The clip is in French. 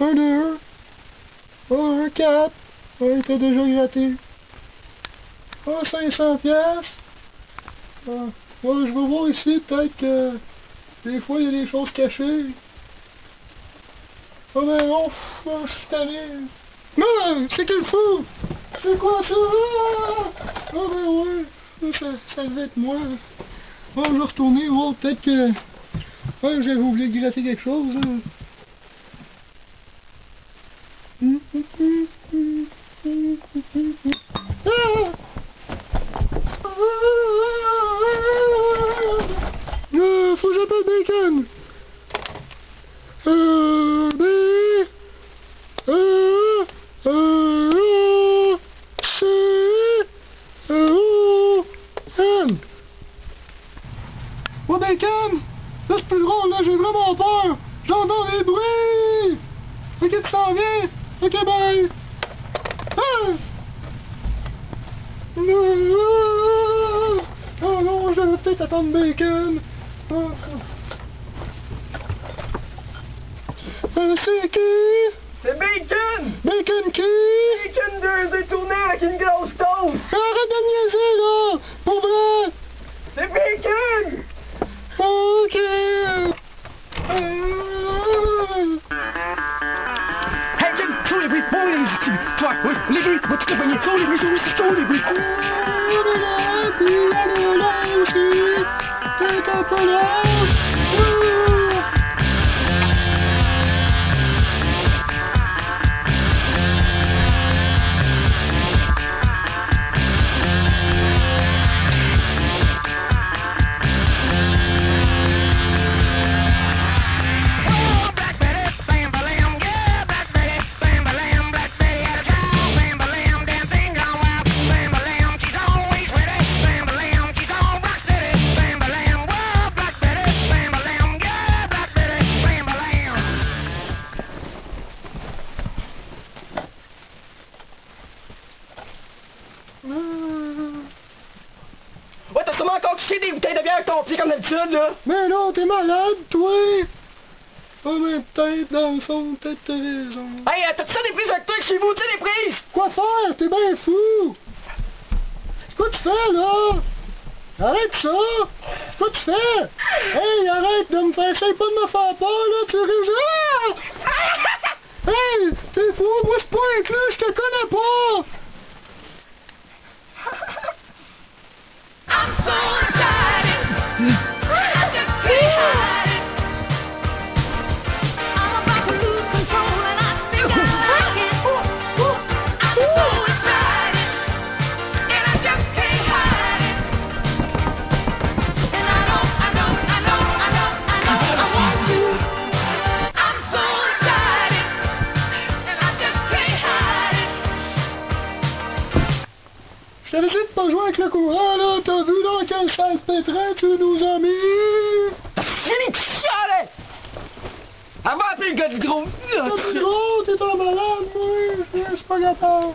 Un, deux. Oh, un, quatre. Oh, il était déjà gratté. Oh, 500 piastres. Ah, oh, je vais voir ici, peut-être que des fois, il y a des choses cachées. Oh ben non, je suis tanné. Non, c'est quel fou C'est quoi ça? Ah Oh ben ouais, ça, devait être moi. Bon, je vais retourner voir, peut-être que... J'avais oublié de gratter quelque chose. hein. Ah euh, faut que j'appelle Bacon. Euh, E, E, E, O, N. Ouais, Bacon, là c'est plus drôle, là, j'ai vraiment peur. J'entends des bruits. Ok, tu viens. Ok, bye. Ah. Non, oh non, je vais peut-être attendre Bacon. Oh. Euh, c'est qui C'est Bacon! Bacon qui Bacon de, de tourner avec une grosse toi, oui, les bruits! Moi, tu t'es pogné! Sur les bruits, sur touché des bouteilles de bière avec ton pied comme d'habitude, là! Mais non, t'es malade, toi Ah, mais peut-être, dans le fond, peut-être t'as raison. Hey, euh, t'as-tu ça des prises avec toi chez vous, tu des prises? Quoi faire? T'es bien fou! C'est quoi tu fais, là? Arrête ça! C'est quoi tu fais? Hey, arrête de me faire... Essaye pas de me faire peur, là, tu risques... Ah! Hey, t'es fou, moi je suis pas inclus, je te connais pas! Avec le courant, là! T'as vu dans quel sac pétrin tu nous as mis? Fini de chialer! Va appeler le gars du gros! Du gros, t'es pas malade, moi! Je suis pas capable!